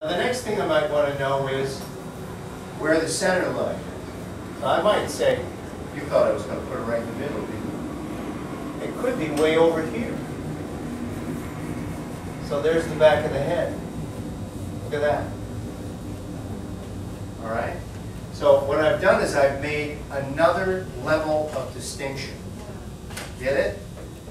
The next thing I might want to know is where the center line is. I might say, you thought I was going to put it right in the middle, didn't you? It could be way over here. So there's the back of the head. Look at that. All right? So what I've done is I've made another level of distinction. Get it?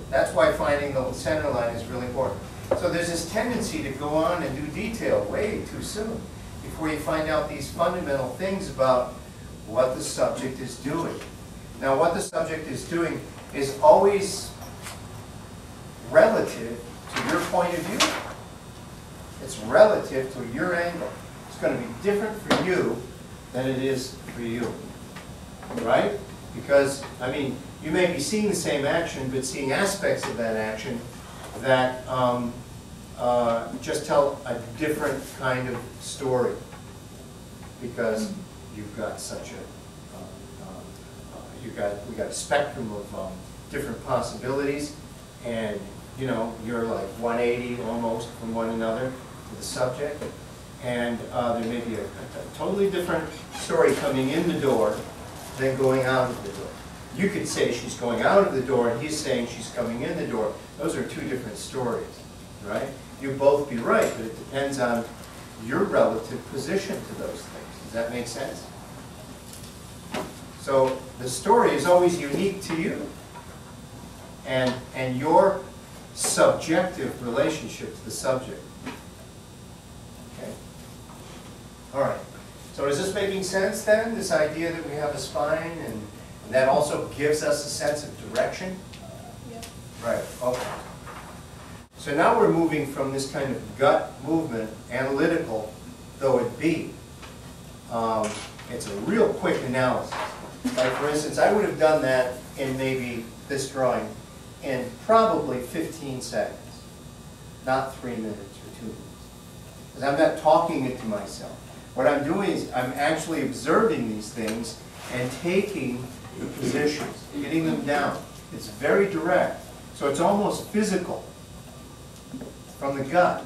That's why finding the center line is really important. So there's this tendency to go on and do detail way too soon before you find out these fundamental things about what the subject is doing. Now, what the subject is doing is always relative to your point of view. It's relative to your angle. It's going to be different for you than it is for you. Right? Because, I mean, you may be seeing the same action, but seeing aspects of that action that um, uh, just tell a different kind of story. Because you've got such a, uh, uh, you've got, we got a spectrum of um, different possibilities, and, you know, you're like 180 almost from one another to the subject, and uh, there may be a, a totally different story coming in the door than going out of the door. You could say she's going out of the door, and he's saying she's coming in the door. Those are two different stories, right? You both be right, but it depends on your relative position to those things. Does that make sense? So the story is always unique to you. And, and your subjective relationship to the subject. Okay? All right. So is this making sense then, this idea that we have a spine and, and that also gives us a sense of direction? Yep. Right, okay. So now we're moving from this kind of gut movement, analytical though it be. Um, it's a real quick analysis. Like for instance, I would have done that in maybe this drawing in probably 15 seconds, not three minutes or two minutes. Because I'm not talking it to myself. What I'm doing is I'm actually observing these things and taking the positions, getting them down. It's very direct. So it's almost physical from the gut.